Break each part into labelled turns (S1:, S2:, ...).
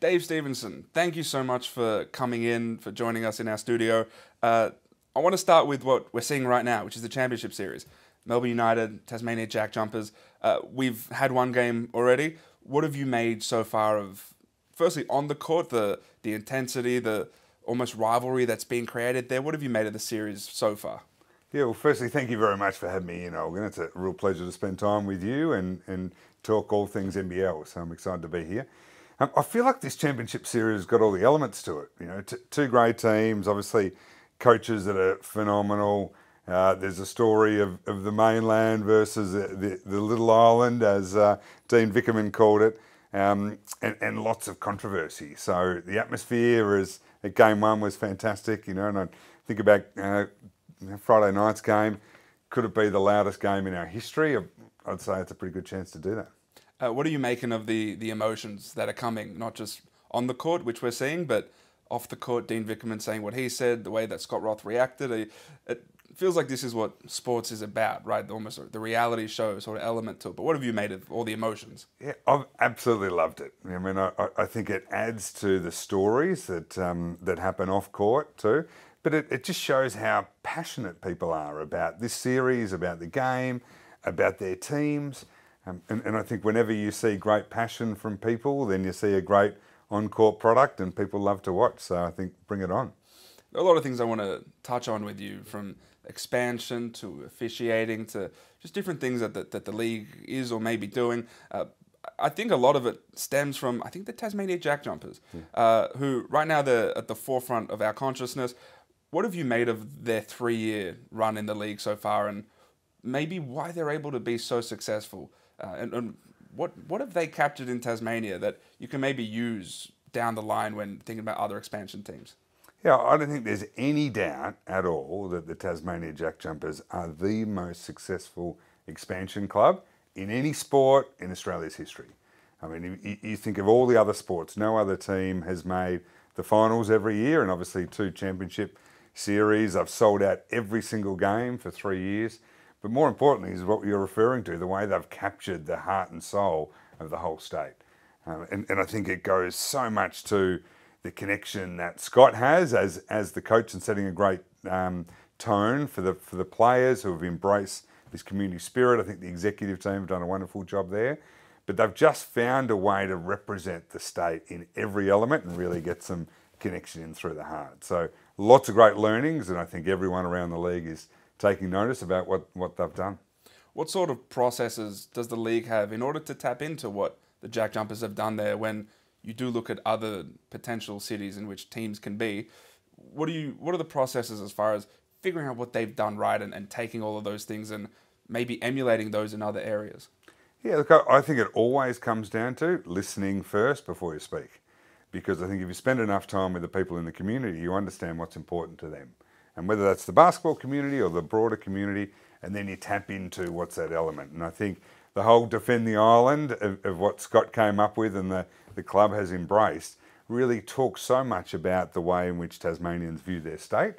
S1: Dave Stevenson, thank you so much for coming in, for joining us in our studio. Uh, I want to start with what we're seeing right now, which is the Championship Series. Melbourne United, Tasmania Jack Jumpers. Uh, we've had one game already. What have you made so far of, firstly, on the court, the, the intensity, the almost rivalry that's being created there? What have you made of the series so far?
S2: Yeah, well, firstly, thank you very much for having me in, Olgun. It's a real pleasure to spend time with you and, and talk all things NBL, so I'm excited to be here. Um, I feel like this championship series has got all the elements to it. You know, t- two great teams, obviously coaches that are phenomenal. Uh, there's a story of, of the mainland versus the, the, the little island, as uh, Dean Vickerman called it, um, and, and, lots of controversy. So the atmosphere is, at game one was fantastic, you know, and I think about uh, Friday night's game, could it be the loudest game in our history? I'd say it's a pretty good chance to do that.
S1: Uh, what are you making of the the emotions that are coming, not just on the court, which we're seeing, but off the court? Dean Vickerman saying what he said, the way that Scott Roth reacted. It feels like this is what sports is about, right? Almost the reality show sort of element to it. But what have you made of all the emotions?
S2: Yeah, I've absolutely loved it. I mean, I, I think it adds to the stories that um, that happen off court too. But it, it just shows how passionate people are about this series, about the game, about their teams. Um, and, and I think whenever you see great passion from people, then you see a great on court product and people love to watch. So I think bring it on.
S1: a lot of things I want to touch on with you from expansion to officiating to just different things that the, that the league is or may be doing. Uh, I think a lot of it stems from I think the Tasmania Jack Jumpers, yeah. uh, who right now they're at the forefront of our consciousness. What have you made of their three-year run in the league so far, and maybe why they're able to be so successful? Uh, and, and what what have they captured in Tasmania that you can maybe use down the line when thinking about other expansion teams?
S2: Yeah, I don't think there's any doubt at all that the Tasmania Jack Jumpers are the most successful expansion club in any sport in Australia's history. I mean, you, you think of all the other sports, no other team has made the finals every year, and obviously two championship series. I've sold out every single game for three years. But more importantly is what you're referring to, the way they've captured the heart and soul of the whole state. Um, and, and I think it goes so much to the connection that Scott has as, as the coach and setting a great um, tone for the, for the players who have embraced this community spirit. I think the executive team have done a wonderful job there. But they've just found a way to represent the state in every element and really get some connection in through the heart. So lots of great learnings, and I think everyone around the league is taking notice about what, what they've done.
S1: What sort of processes does the league have in order to tap into what the Jack Jumpers have done there when you do look at other potential cities in which teams can be? What do you what are the processes as far as figuring out what they've done right and, and taking all of those things and maybe emulating those in other areas?
S2: Yeah, look, I think it always comes down to listening first before you speak. Because I think if you spend enough time with the people in the community, you understand what's important to them and whether that's the basketball community or the broader community, and then you tap into what's that element. And I think the whole defend the island of, of what Scott came up with and the, the club has embraced really talks so much about the way in which Tasmanians view their state,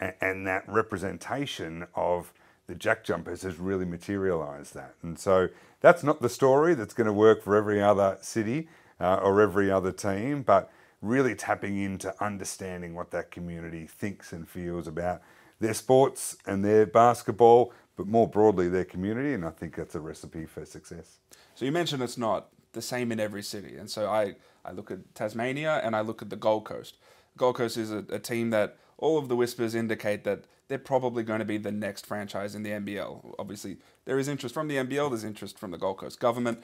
S2: and, and that representation of the Jack Jumpers has really materialised that. And so that's not the story that's going to work for every other city uh, or every other team, but really tapping into understanding what that community thinks and feels about their sports and their basketball, but more broadly their community. And I think that's a recipe for success.
S1: So you mentioned it's not the same in every city. And so I, I look at Tasmania and I look at the Gold Coast. Gold Coast is a, a team that all of the whispers indicate that they're probably going to be the next franchise in the NBL. Obviously, there is interest from the NBL, there's interest from the Gold Coast government,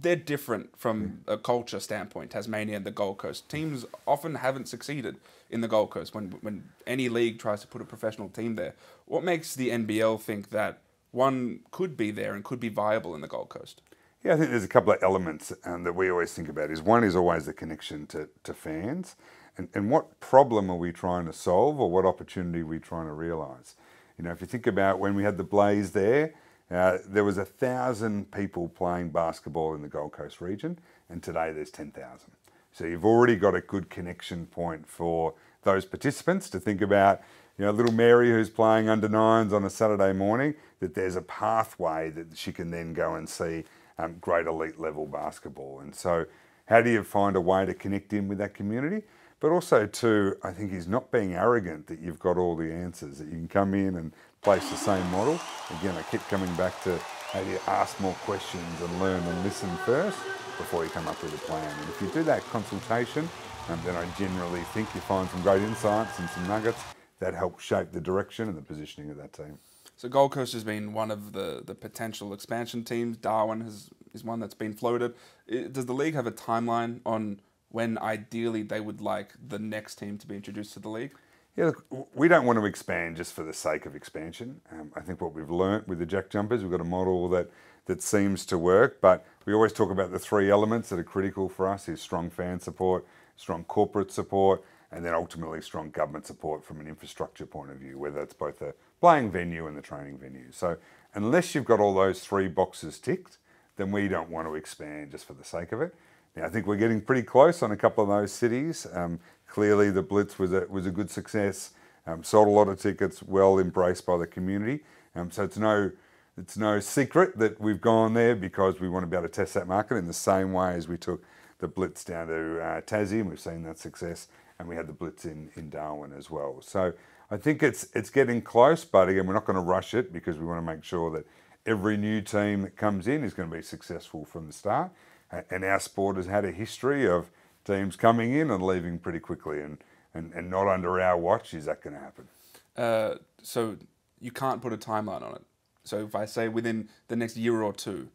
S1: they're different from a culture standpoint. Tasmania and the Gold Coast teams often haven't succeeded in the Gold Coast when when any league tries to put a professional team there. What makes the NBL think that one could be there and could be viable in the Gold Coast?
S2: Yeah, I think there's a couple of elements um, that we always think about. Is one is always the connection to, to fans, and, and what problem are we trying to solve, or what opportunity are we trying to realise? You know, if you think about when we had the Blaze there, uh, there was a thousand people playing basketball in the Gold Coast region, and today there's 10,000. So you've already got a good connection point for those participants to think about, you know, little Mary who's playing under nines on a Saturday morning, that there's a pathway that she can then go and see um, great elite level basketball. And so how do you find a way to connect in with that community? But also, too, I think he's not being arrogant that you've got all the answers, that you can come in and place the same model. Again, I keep coming back to how you ask more questions and learn and listen first before you come up with a plan. And if you do that consultation, um, then I generally think you find some great insights and some nuggets that help shape the direction and the positioning of that team.
S1: So Gold Coast has been one of the, the potential expansion teams. Darwin has, is one that's been floated. Does the league have a timeline on when ideally they would like the next team to be introduced to the league?
S2: Yeah, look, we don't want to expand just for the sake of expansion. Um, I think what we've learnt with the Jack Jumpers, we've got a model that, that seems to work, but we always talk about the three elements that are critical for us is strong fan support, strong corporate support, and then ultimately strong government support from an infrastructure point of view, whether it's both the playing venue and the training venue. So unless you've got all those three boxes ticked, then we don't want to expand just for the sake of it. I think we're getting pretty close on a couple of those cities. Um, clearly, the Blitz was a, was a good success, um, sold a lot of tickets, well embraced by the community. Um, so it's no, it's no secret that we've gone there because we want to be able to test that market in the same way as we took the Blitz down to uh, Tassie, and we've seen that success and we had the blitz in, in Darwin as well. So I think it's it's getting close, but again, we're not going to rush it because we want to make sure that every new team that comes in is going to be successful from the start. And our sport has had a history of teams coming in and leaving pretty quickly, and, and, and not under our watch is that going to happen.
S1: Uh, so you can't put a timeline on it. So if I say within the next year or two,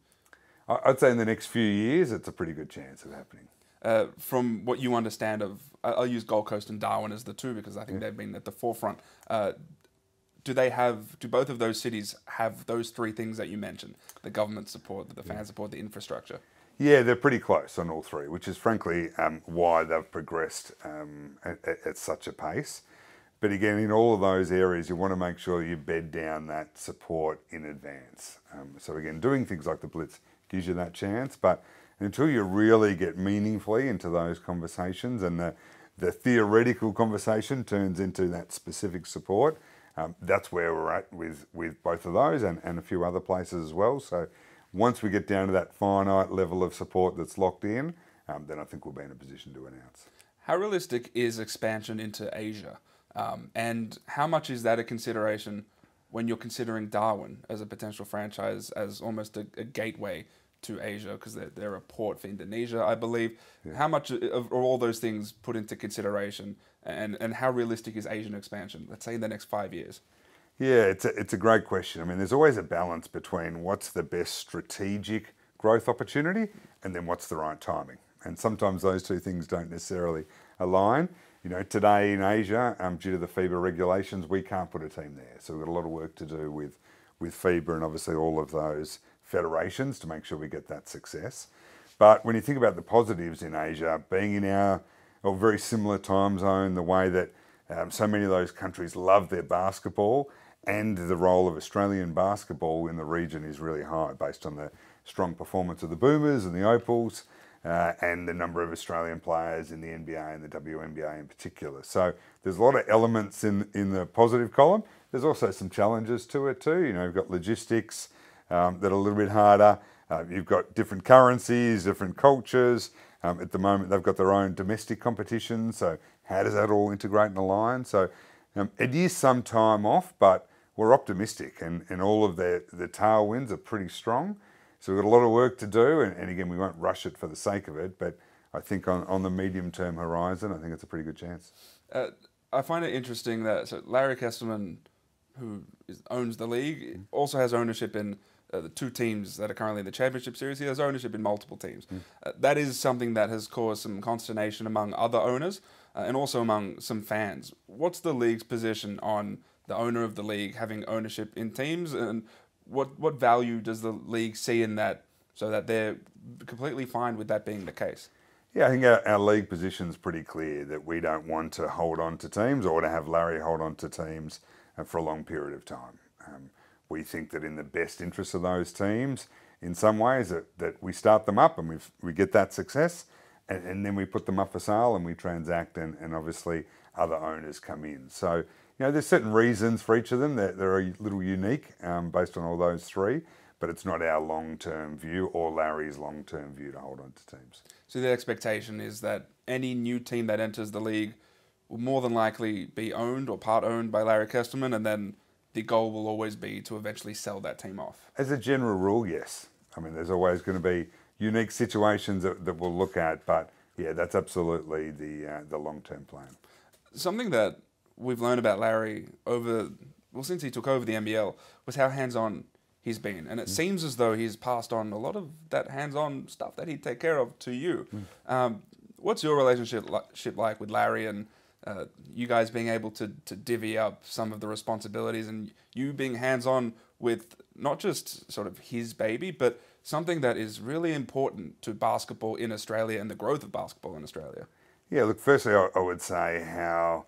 S2: I'd say in the next few years, it's a pretty good chance of happening
S1: uh, from what you understand of, I'll use Gold Coast and Darwin as the two because I think yeah. they've been at the forefront. Uh, do they have? Do both of those cities have those three things that you mentioned: the government support, the fan yeah. support, the infrastructure?
S2: Yeah, they're pretty close on all three, which is frankly um, why they've progressed um, at, at, such a pace. But again, in all of those areas, you want to make sure you bed down that support in advance. Um, so again, doing things like the Blitz gives you that chance, but until you really get meaningfully into those conversations and the, the theoretical conversation turns into that specific support, um, that's where we're at with, with both of those and, and a few other places as well. So once we get down to that finite level of support that's locked in, um, then I think we'll be in a position to announce.
S1: How realistic is expansion into Asia? Um, and how much is that a consideration when you're considering Darwin as a potential franchise, as almost a, a gateway to Asia because they're, they're a port for Indonesia, I believe. Yeah. How much of all those things put into consideration, and, and how realistic is Asian expansion, let's say in the next five years?
S2: Yeah, it's a, it's a great question. I mean, there's always a balance between what's the best strategic growth opportunity and then what's the right timing. And sometimes those two things don't necessarily align. You know, today in Asia, um, due to the FIBA regulations, we can't put a team there. So we've got a lot of work to do with, with FIBA and obviously all of those federations to make sure we get that success. But when you think about the positives in Asia, being in our or very similar time zone, the way that um, so many of those countries love their basketball, and the role of Australian basketball in the region is really high based on the strong performance of the Boomers and the Opals. Uh, and the number of Australian players in the NBA and the WNBA in particular. So there's a lot of elements in in the positive column. There's also some challenges to it too. You know, you've got logistics, um, that are a little bit harder. Uh, you've got different currencies, different cultures. Um, at the moment, they've got their own domestic competitions. So, how does that all integrate and align? So, um, it is some time off, but we're optimistic, and, and all of the, the tailwinds are pretty strong. So, we've got a lot of work to do, and, and again, we won't rush it for the sake of it, but I think on, on the medium term horizon, I think it's a pretty good chance.
S1: Uh, I find it interesting that so Larry Kestelman, who is, owns the league, mm. also has ownership in uh, the two teams that are currently in the championship series. He has ownership in multiple teams. Mm. Uh, that is something that has caused some consternation among other owners uh, and also among some fans. What's the league's position on the owner of the league having ownership in teams, and what what value does the league see in that, so that they're completely fine with that being the case?
S2: Yeah, I think our, our league position is pretty clear that we don't want to hold on to teams or to have Larry hold on to teams uh, for a long period of time. Um, we think that in the best interest of those teams, in some ways, that, that we start them up and we we get that success, and, and, then we put them up for sale and we transact, and, and obviously other owners come in. So, you know, there's certain reasons for each of them that they're a little unique um, based on all those three. but it's not our long term view or Larry's long term view to hold on to teams.
S1: So the expectation is that any new team that enters the league will more than likely be owned or part owned by Larry Kestelman, and then the goal will always be to eventually sell that team off.
S2: As a general rule, yes. I mean, there's always going to be unique situations that, that we'll look at, but yeah, that's absolutely the uh, the long term plan.
S1: Something that we've learned about Larry over well since he took over the NBL was how hands on he's been, and it mm. seems as though he's passed on a lot of that hands on stuff that he'd take care of to you. Mm. Um, what's your relationship like with Larry and uh, you guys being able to, to divvy up some of the responsibilities and you being hands on with not just sort of his baby, but something that is really important to basketball in Australia and the growth of basketball in Australia.
S2: Yeah, look, firstly, I, I would say how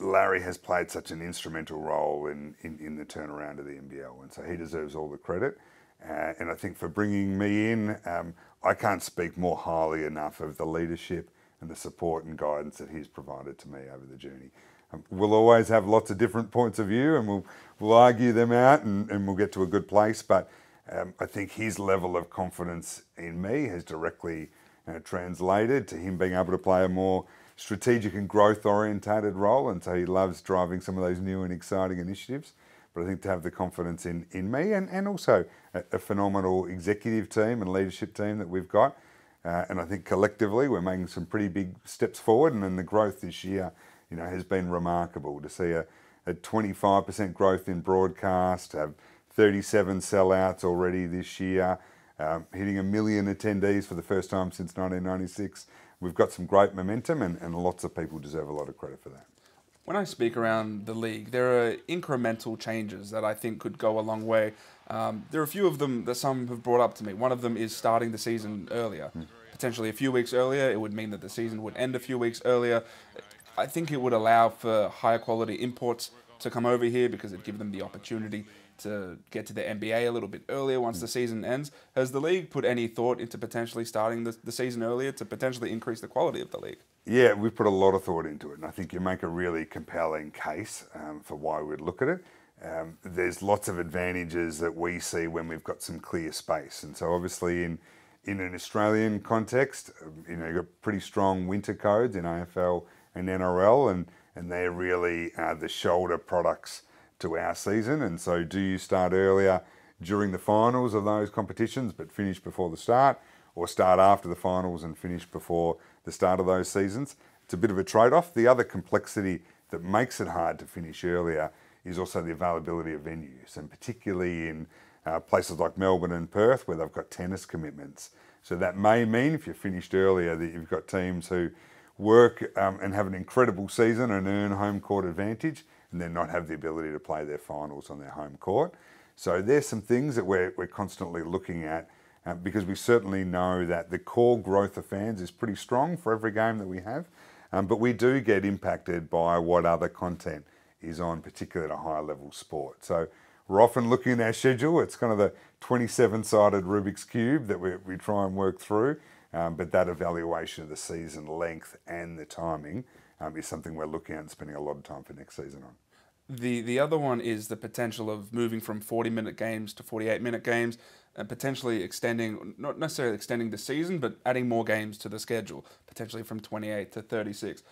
S2: Larry has played such an instrumental role in, in, in, the turnaround of the NBL, and so he deserves all the credit. Uh, and I think for bringing me in, um, I can't speak more highly enough of the leadership and the support and guidance that he's provided to me over the journey. Um, we'll always have lots of different points of view and we'll, we'll argue them out and, and we'll get to a good place, but um, I think his level of confidence in me has directly translated to him being able to play a more strategic and growth orientated role. And so he loves driving some of those new and exciting initiatives. But I think to have the confidence in, in me and, and also a, a phenomenal executive team and leadership team that we've got. Uh, and I think collectively we're making some pretty big steps forward. And then the growth this year, you know, has been remarkable to see a, a 25% growth in broadcast, have 37 sellouts already this year, um, hitting a million attendees for the first time since 1996. We've got some great momentum, and, and lots of people deserve a lot of credit for that.
S1: When I speak around the league, there are incremental changes that I think could go a long way. Um, there are a few of them that some have brought up to me. One of them is starting the season earlier. Mm. Potentially a few weeks earlier, it would mean that the season would end a few weeks earlier. I think it would allow for higher quality imports to come over here because it'd give them the opportunity to get to the NBA a little bit earlier once the season ends. Has the league put any thought into potentially starting the, the season earlier to potentially increase the quality of the league?
S2: Yeah, we've put a lot of thought into it, and I think you make a really compelling case um, for why we'd look at it. Um, there's lots of advantages that we see when we've got some clear space, and so obviously in in an Australian context, um, you know, you've got pretty strong winter codes in AFL and NRL, and and they're really uh, the shoulder products to our season. And so, do you start earlier during the finals of those competitions but finish before the start, or start after the finals and finish before the start of those seasons? It's a bit of a trade off. The other complexity that makes it hard to finish earlier is also the availability of venues, and particularly in uh, places like Melbourne and Perth where they've got tennis commitments. So that may mean if you're finished earlier that you've got teams who work um, and have an incredible season and earn home court advantage and then not have the ability to play their finals on their home court. So there's some things that we're, we're constantly looking at uh, because we certainly know that the core growth of fans is pretty strong for every game that we have, um, but we do get impacted by what other content is on, particularly at a higher level sport. So we're often looking at our schedule. It's kind of the 27 sided Rubik's Cube that we, we try and work through. Um, but that evaluation of the season length and the timing um, is something we're looking at and spending a lot of time for next season on.
S1: The the other one is the potential of moving from 40 minute games to 48 minute games and potentially extending, not necessarily extending the season, but adding more games to the schedule, potentially from 28 to 36.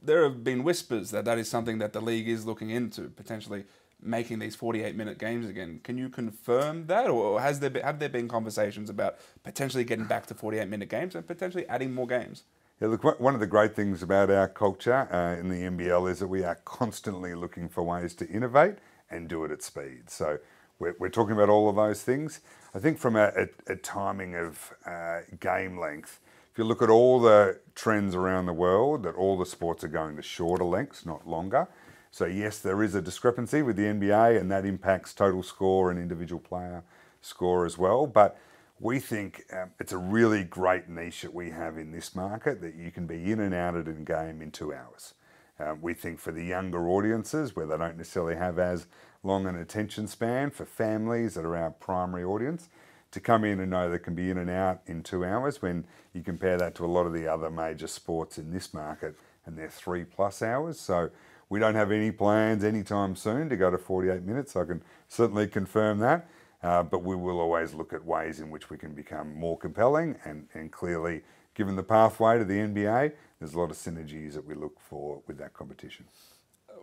S1: There have been whispers that that is something that the league is looking into, potentially making these 48 minute games again. Can you confirm that, or has there been, have there been conversations about potentially getting back to 48 minute games and potentially adding more games?
S2: Yeah, look, one of the great things about our culture uh, in the NBL is that we are constantly looking for ways to innovate and do it at speed. So we're, we're talking about all of those things. I think from a, a, a timing of uh, game length, if you look at all the trends around the world, that all the sports are going to shorter lengths, not longer. So yes, there is a discrepancy with the NBA, and that impacts total score and individual player score as well. But we think um, it's a really great niche that we have in this market that you can be in and out of in game in two hours. Um, we think for the younger audiences where they don't necessarily have as long an attention span, for families that are our primary audience, to come in and know they can be in and out in two hours when you compare that to a lot of the other major sports in this market and they're three plus hours. So we don't have any plans anytime soon to go to 48 minutes. I can certainly confirm that. Uh, but we will always look at ways in which we can become more compelling and, and clearly, given the pathway to the NBA, there's a lot of synergies that we look for with that competition.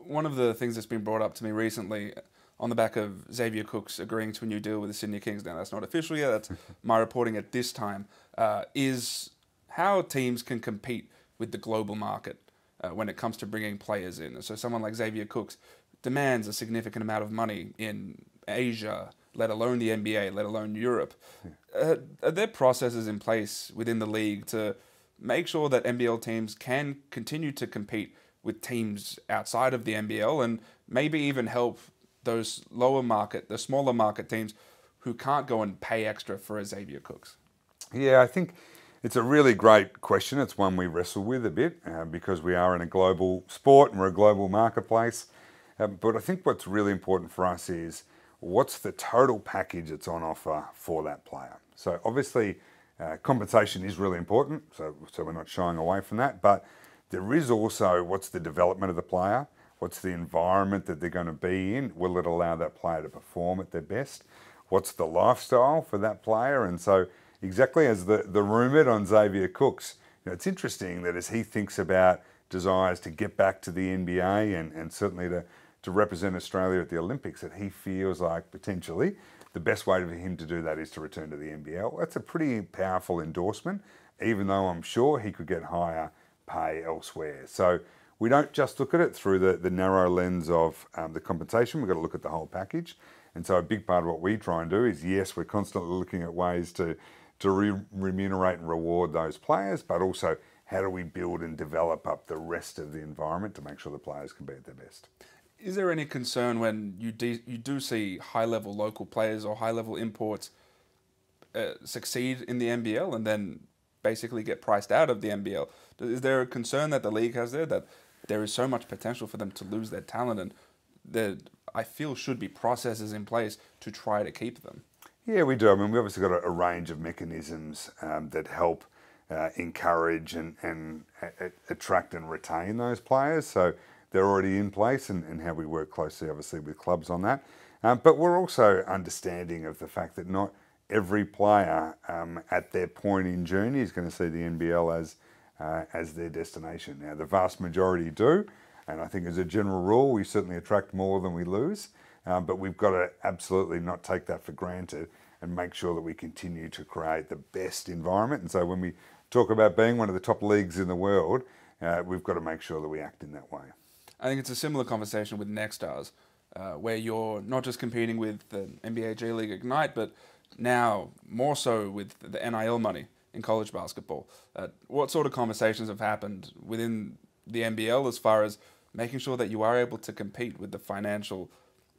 S1: One of the things that's been brought up to me recently on the back of Xavier Cooks agreeing to a new deal with the Sydney Kings, now that's not official yet, that's my reporting at this time, uh, is how teams can compete with the global market uh, when it comes to bringing players in. So someone like Xavier Cooks demands a significant amount of money in Asia, let alone the NBA, let alone Europe. Uh, are there processes in place within the league to make sure that NBL teams can continue to compete with teams outside of the NBL and maybe even help those lower market, the smaller market teams who can't go and pay extra for a Xavier Cooks?
S2: Yeah, I think it's a really great question. It's one we wrestle with a bit uh, because we are in a global sport and we're a global marketplace. Uh, but I think what's really important for us is what's the total package that's on offer for that player. So obviously, uh, compensation is really important. So so we're not shying away from that. But there is also what's the development of the player. What's the environment that they're going to be in? Will it allow that player to perform at their best? What's the lifestyle for that player? And so exactly as the, the rumoured on Xavier Cooks. You know, it's interesting that as he thinks about desires to get back to the NBA and, and certainly to, to represent Australia at the Olympics, that he feels like potentially the best way for him to do that is to return to the NBL. That's a pretty powerful endorsement, even though I'm sure he could get higher pay elsewhere. So we don't just look at it through the, the narrow lens of um, the compensation, we've got to look at the whole package. And so a big part of what we try and do is yes, we're constantly looking at ways to to re- remunerate and reward those players, but also how do we build and develop up the rest of the environment to make sure the players can be at their best.
S1: Is there any concern when you you do see high level local players or high level imports uh, succeed in the NBL and then basically get priced out of the NBL? Is there a concern that the league has there that there is so much potential for them to lose their talent and that I feel should be processes in place to try to keep them?
S2: Yeah, we do. I mean, we've obviously got a, a range of mechanisms um, that help uh, encourage and, and a- attract and retain those players. So they're already in place and, and how we work closely, obviously, with clubs on that. Um, but we're also understanding of the fact that not every player um, at their point in journey is going to see the NBL as, uh, as their destination. Now, the vast majority do. And I think as a general rule, we certainly attract more than we lose. Um, but we've got to absolutely not take that for granted and make sure that we continue to create the best environment. And so when we talk about being one of the top leagues in the world, uh, we've got to make sure that we act in that way.
S1: I think it's a similar conversation with Next Stars, uh, where you're not just competing with the NBA G League Ignite, but now more so with the NIL money in college basketball. Uh, what sort of conversations have happened within the NBL as far as making sure that you are able to compete with the financial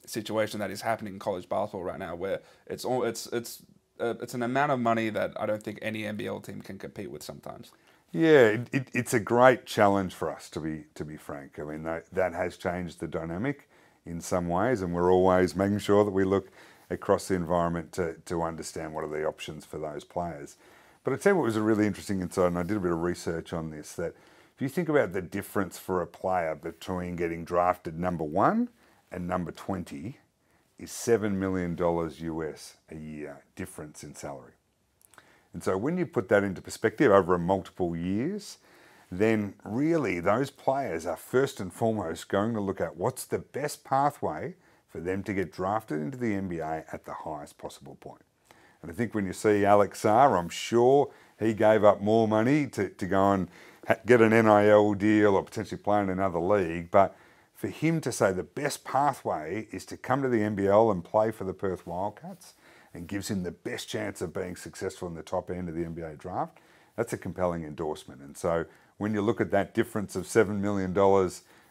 S1: situation that is happening in college basketball right now, where it's all it's it's uh, it's an amount of money that I don't think any NBL team can compete with sometimes.
S2: Yeah, it, it, it's a great challenge for us to be to be frank. I mean that that has changed the dynamic in some ways, and we're always making sure that we look across the environment to, to understand what are the options for those players. But I tell you what was a really interesting insight, and I did a bit of research on this. That if you think about the difference for a player between getting drafted number one and number 20 is $7 million US a year difference in salary. And so when you put that into perspective over multiple years, then really those players are first and foremost going to look at what's the best pathway for them to get drafted into the NBA at the highest possible point. And I think when you see Alex Sarr, I'm sure he gave up more money to, to go and get an NIL deal or potentially play in another league. But for him to say the best pathway is to come to the NBL and play for the Perth Wildcats and gives him the best chance of being successful in the top end of the NBA draft, that's a compelling endorsement. And so when you look at that difference of $7 million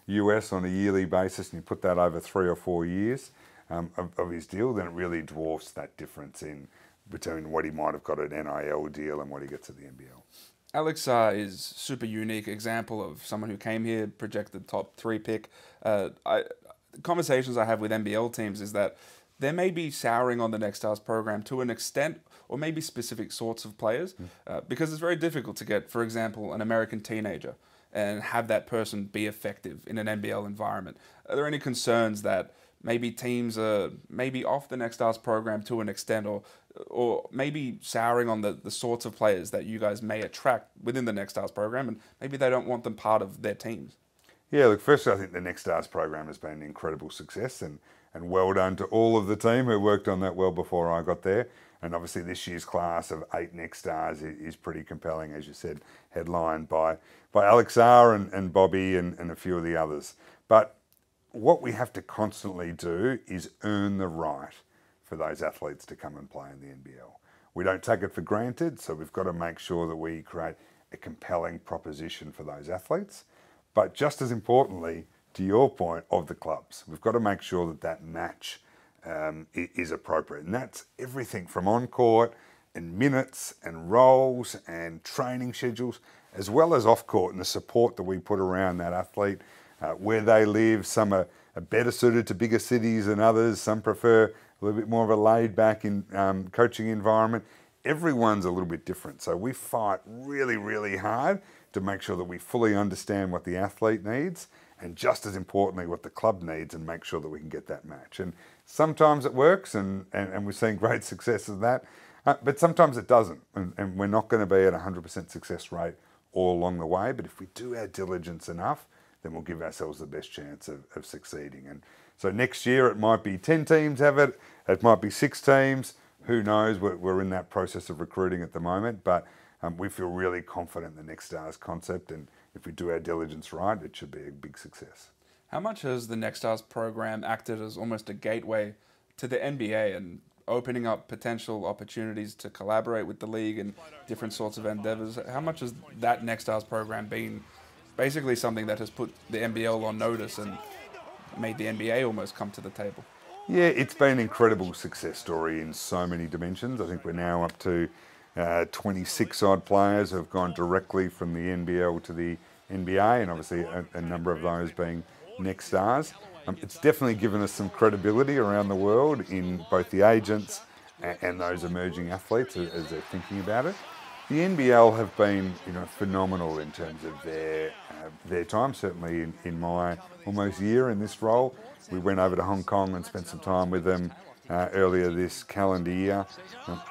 S2: US on a yearly basis and you put that over three or four years um, of, of his deal, then it really dwarfs that difference in between what he might have got at NIL deal and what he gets at the NBL.
S1: Alex uh, is super unique example of someone who came here, projected top three pick. Uh, I, conversations I have with NBL teams is that they may be souring on the Next Stars program to an extent, or maybe specific sorts of players, mm. uh, because it's very difficult to get, for example, an American teenager and have that person be effective in an NBL environment. Are there any concerns that maybe teams are maybe off the Next Stars program to an extent, or or maybe souring on the, the sorts of players that you guys may attract within the Next Stars program, and maybe they don't want them part of their teams.
S2: Yeah, look, firstly, I think the Next Stars program has been an incredible success, and, and well done to all of the team who worked on that well before I got there. And obviously, this year's class of eight Next Stars is pretty compelling, as you said, headlined by, by Alex Sarr and, and Bobby and, and a few of the others. But what we have to constantly do is earn the right for those athletes to come and play in the NBL. We don't take it for granted, so we've got to make sure that we create a compelling proposition for those athletes. But just as importantly, to your point of the clubs, we've got to make sure that that match um, is appropriate. And that's everything from on court and minutes and roles and training schedules, as well as off court and the support that we put around that athlete, uh, where they live. Some are, are, better suited to bigger cities than others, some prefer a little bit more of a laid back in, um, coaching environment. Everyone's a little bit different. So we fight really, really hard to make sure that we fully understand what the athlete needs and just as importantly what the club needs and make sure that we can get that match. And sometimes it works and, and, and we're seeing great success of that, uh, but sometimes it doesn't. And, and we're not going to be at a 100% success rate all along the way, but if we do our diligence enough, then we'll give ourselves the best chance of, of succeeding. And so next year it might be 10 teams have it, it might be six teams, who knows, we're, we're in that process of recruiting at the moment, but um, we feel really confident in the Next Stars concept, and if we do our diligence right, it should be a big success.
S1: How much has the Next Stars program acted as almost a gateway to the NBA and opening up potential opportunities to collaborate with the league and different sorts of endeavors? How much has that Next Stars program been basically something that has put the NBL on notice and made the NBA almost come to the table?
S2: Yeah, it's been an incredible success story in so many dimensions. I think we're now up to uh, 26 odd players have gone directly from the NBL to the NBA, and obviously a, a number of those being next stars. Um, it's definitely given us some credibility around the world in both the agents and, and those emerging athletes as, as, they're thinking about it. The NBL have been, you know, phenomenal in terms of their uh, their time. Certainly in, in my almost year in this role, we went over to Hong Kong and spent some time with them uh, earlier this calendar year,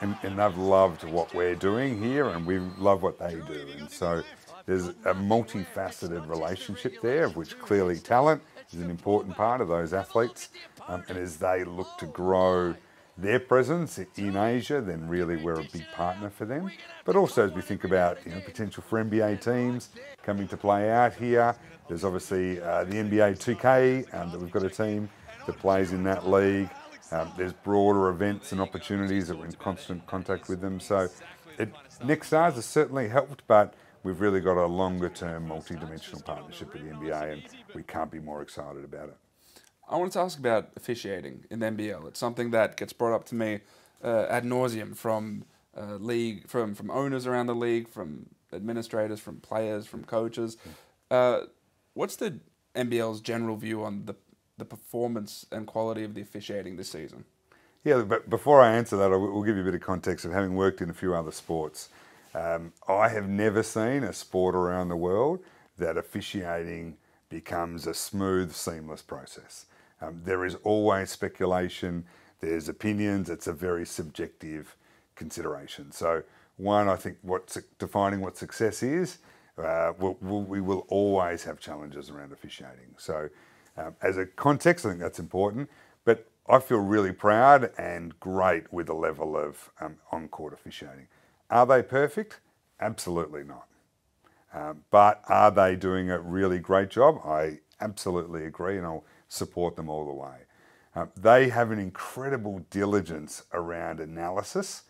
S2: and, and, they've loved what we're doing here, and we love what they do. And so there's a multifaceted relationship there, of which clearly talent is an important part of those athletes. Um, and as they look to grow their presence in Asia, then really we're a big partner for them. But also as we think about you know, potential for NBA teams coming to play out here, there's obviously uh, the NBA 2K, um, we've got a team that plays in that league. Um, there's broader events and opportunities that we're in constant contact with them. So it, Next Stars has certainly helped, but we've really got a longer term multi-dimensional partnership with the NBA and we can't be more excited about it.
S1: I wanted to ask about officiating in the NBL. It's something that gets brought up to me uh, ad nauseum from uh, league, from, from owners around the league, from administrators, from players, from coaches. Uh, what's the NBL's general view on the the performance and quality of the officiating this season?
S2: Yeah, but before I answer that, I will give you a bit of context of having worked in a few other sports. Um, I have never seen a sport around the world that officiating becomes a smooth, seamless process. Um, there is always speculation, there's opinions, it's a very subjective consideration. So, one, I think what defining what success is, uh, we'll, we will always have challenges around officiating. So, um, as a context, I think that's important. But I feel really proud and great with the level of um, on court officiating. Are they perfect? Absolutely not. Um, but are they doing a really great job? I absolutely agree and I'll support them all the way. Um, they have an incredible diligence around analysis,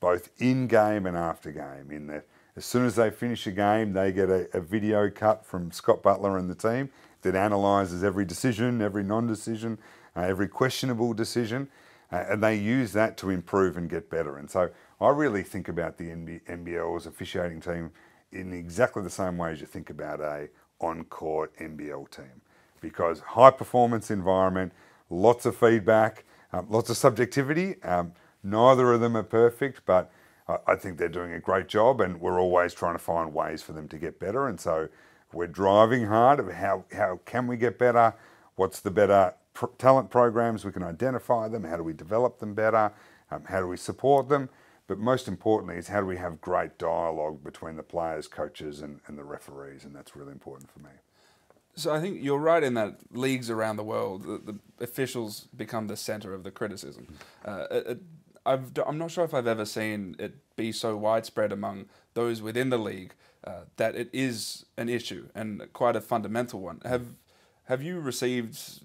S2: both in game and after game. In that, as soon as they finish a game, they get a, a video cut from Scott Butler and the team that analyses every decision, every non-decision, uh, every questionable decision, uh, and they use that to improve and get better. And so I really think about the NBL's officiating team in exactly the same way as you think about a on-court NBL team, because high performance environment, lots of feedback, um, lots of subjectivity. Um, neither of them are perfect, but I think they're doing a great job, and we're always trying to find ways for them to get better. And so we're driving hard of how, how can we get better? What's the better pr- talent programs, we can identify them, how do we develop them better, um, how do we support them, but most importantly is how do we have great dialogue between the players, coaches, and, and the referees, and that's really important for me.
S1: So I think you're right in that leagues around the world, the, the officials become the center of the criticism. Uh, it, it, I've, I'm not sure if I've ever seen it be so widespread among those within the league uh, that it is an issue and quite a fundamental one. Have have you received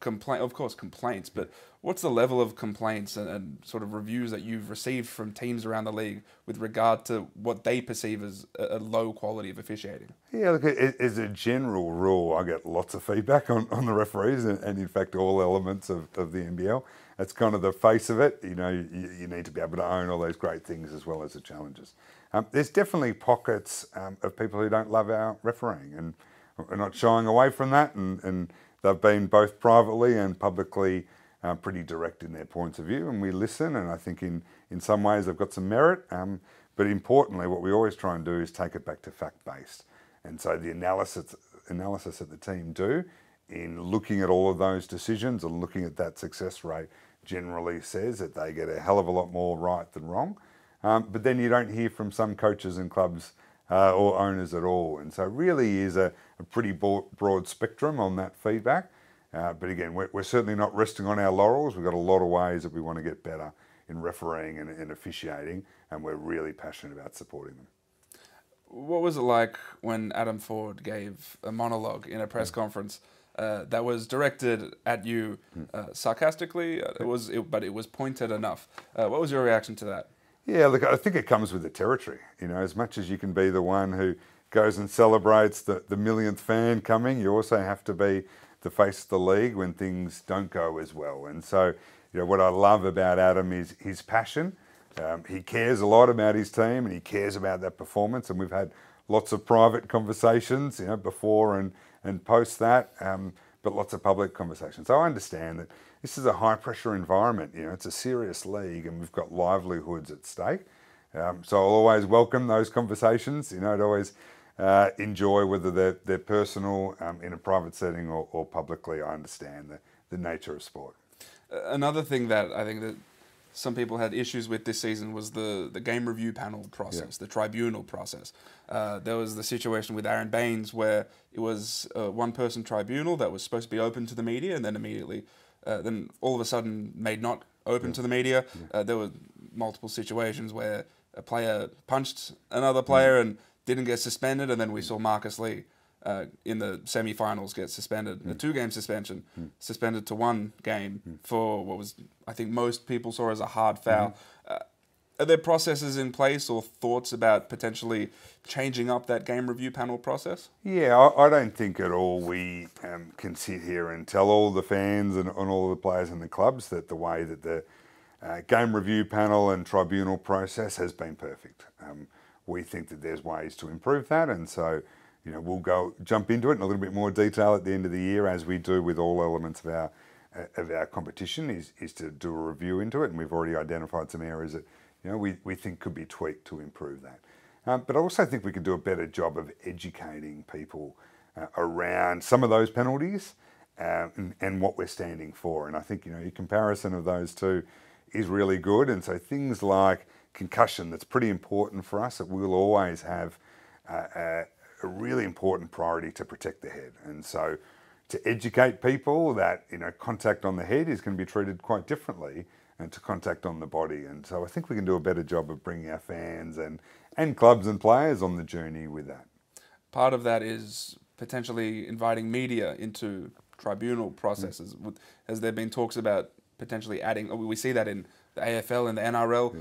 S1: complaint? Of course, complaints, but what's the level of complaints and, and, sort of reviews that you've received from teams around the league with regard to what they perceive as a, a low quality of officiating?
S2: Yeah, look, as a general rule, I get lots of feedback on, on the referees and, and in fact, all elements of, of the NBL. That's kind of the face of it. You know, you, you need to be able to own all those great things as well as the challenges. Um, there's definitely pockets um, of people who don't love our refereeing, and we're not shying away from that. And, and they've been both privately and publicly uh, pretty direct in their points of view, and we listen. And I think in, in some ways they've got some merit. Um, but importantly, what we always try and do is take it back to fact based. And so the analysis analysis that the team do in looking at all of those decisions and looking at that success rate generally says that they get a hell of a lot more right than wrong. Um, but then you don't hear from some coaches and clubs uh, or owners at all. And so, really is a, a pretty broad, broad, spectrum on that feedback. Uh, but again, we're, we're, certainly not resting on our laurels. We've got a lot of ways that we want to get better in refereeing and, and officiating, and we're really passionate about supporting them.
S1: What was it like when Adam Forde gave a monologue in a press mm. conference uh, that was directed at you mm. uh, sarcastically? It was, it, but it was pointed enough. Uh, what was your reaction to that?
S2: Yeah, look, I think it comes with the territory. You know, as much as you can be the one who goes and celebrates the, the millionth fan coming, you also have to be the face of the league when things don't go as well. And so, you know, what I love about Adam is his passion. Um, he cares a lot about his team and he cares about that performance. And we've had lots of private conversations, you know, before and, and post that, um, but lots of public conversations. So I understand that this is a high pressure environment. You know, it's a serious league, and we've got livelihoods at stake. Um, so I'll always welcome those conversations. You know, I'd always uh, enjoy whether they're, they're personal um, in a private setting or, or publicly. I understand the, the nature of sport.
S1: Another thing that I think that some people had issues with this season was the, the game review panel process, yeah. the tribunal process. Uh, there was the situation with Aron Baynes where it was a one person tribunal that was supposed to be open to the media and then immediately uh, then all of a sudden made not open yeah. to the media. Yeah. Uh, there were multiple situations where a player punched another player and didn't get suspended, and then we saw Marcus Lee uh, in the semi-finals get suspended, a two-game suspension, suspended to one game for what was I think most people saw as a hard foul. Uh, are there processes in place or thoughts about potentially changing up that game review panel process?
S2: Yeah, I, I don't think at all we um, can sit here and tell all the fans and, and, all the players in the clubs that the way that the uh, game review panel and tribunal process has been perfect. Um, we think that there's ways to improve that, and so you know we'll go jump into it in a little bit more detail at the end of the year, as we do with all elements of our uh, of our competition. Is is to do a review into it, and we've already identified some areas that you know, we, we think could be tweaked to improve that. Um, but I also think we could do a better job of educating people uh, around some of those penalties uh, and, and, what we're standing for. And I think, you know, your comparison of those two is really good. And so things like concussion, that's pretty important for us, that we'll always have uh, a, a really important priority to protect the head. And so to educate people that, you know, contact on the head is going to be treated quite differently and to contact on the body. And so I think we can do a better job of bringing our fans and, and clubs and players on the journey with that.
S1: Part of that is potentially inviting media into tribunal processes. Mm. Has there been talks about potentially adding? We see that in the AFL and the NRL. Yeah.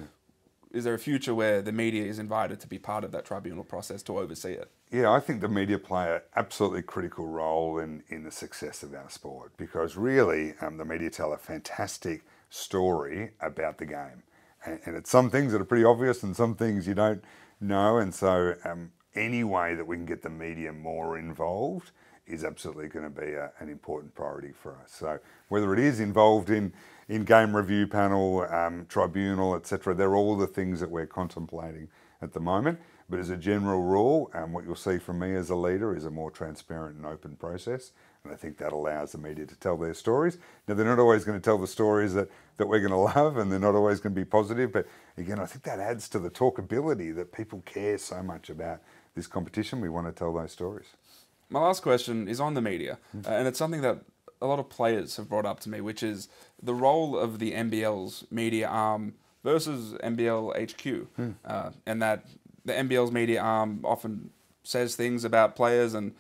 S1: Is there a future where the media is invited to be part of that tribunal process to oversee it?
S2: Yeah, I think the media play an absolutely critical role in, in the success of our sport because really um, the media tell a fantastic story about the game. And, and, it's some things that are pretty obvious and some things you don't know. And so, um, any way that we can get the media more involved is absolutely going to be a, an important priority for us. So, whether it is involved in, in game review panel, um, tribunal, etc., they're all the things that we're contemplating at the moment. But as a general rule, um, what you'll see from me as a leader is a more transparent and open process. And I think that allows the media to tell their stories. Now, they're not always going to tell the stories that, that we're going to love and they're not always going to be positive. But again, I think that adds to the talkability that people care so much about this competition. We want to tell those stories.
S1: My last question is on the media, uh, and it's something that a lot of players have brought up to me, which is the role of the NBL's media arm versus NBL HQ, uh, and that the NBL's media arm often says things about players, and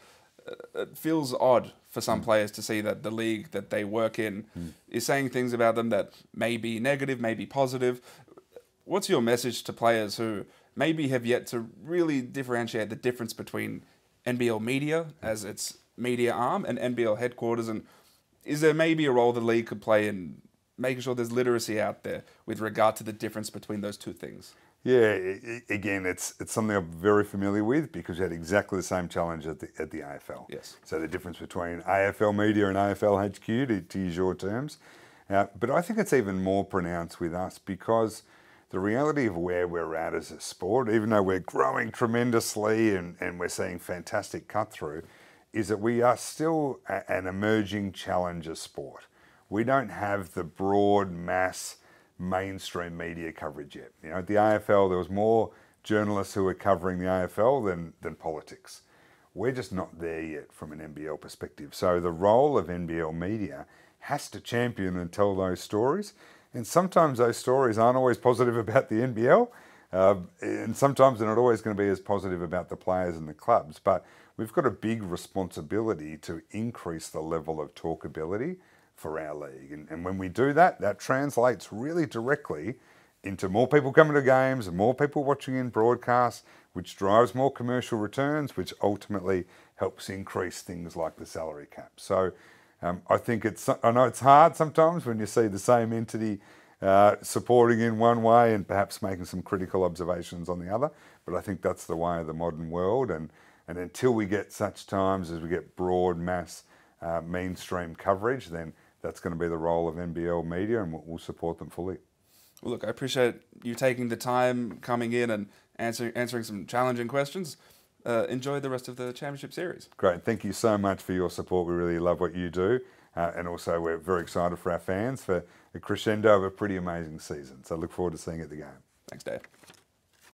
S1: uh, it feels odd for some mm. players to see that the league that they work in mm. is saying things about them that may be negative, may be positive. What's your message to players who maybe have yet to really differentiate the difference between NBL media mm. as its media arm and NBL headquarters? And is there maybe a role the league could play in making sure there's literacy out there with regard to the difference between those two things?
S2: Yeah, again, it's it's something I'm very familiar with because we had exactly the same challenge at the at the AFL.
S1: Yes.
S2: So the difference between AFL media and AFL HQ, to, to use your terms, uh, but I think it's even more pronounced with us because the reality of where we're at as a sport, even though we're growing tremendously and, and we're seeing fantastic cut through, is that we are still a, an emerging challenger sport. We don't have the broad mass mainstream media coverage yet. You know, at the AFL, there was more journalists who were covering the AFL than, than politics. We're just not there yet from an NBL perspective. So the role of NBL media has to champion and tell those stories. And sometimes those stories aren't always positive about the NBL. Uh, and sometimes they're not always going to be as positive about the players and the clubs. But we've got a big responsibility to increase the level of talkability for our league. And, and when we do that, that translates really directly into more people coming to games and more people watching in broadcasts, which drives more commercial returns, which ultimately helps increase things like the salary cap. So um, I think it's, I know it's hard sometimes when you see the same entity uh, supporting in one way and perhaps making some critical observations on the other, but I think that's the way of the modern world. And, and until we get such times as we get broad mass uh, mainstream coverage, then that's going to be the role of NBL media and we'll, support them fully.
S1: Well, look, I appreciate you taking the time, coming in, and answering answering some challenging questions. Uh, enjoy the rest of the championship series.
S2: Great. Thank you so much for your support. We really love what you do. Uh, and also, we're very excited for our fans for the crescendo of a pretty amazing season. So, look forward to seeing you at the game.
S1: Thanks, Dave.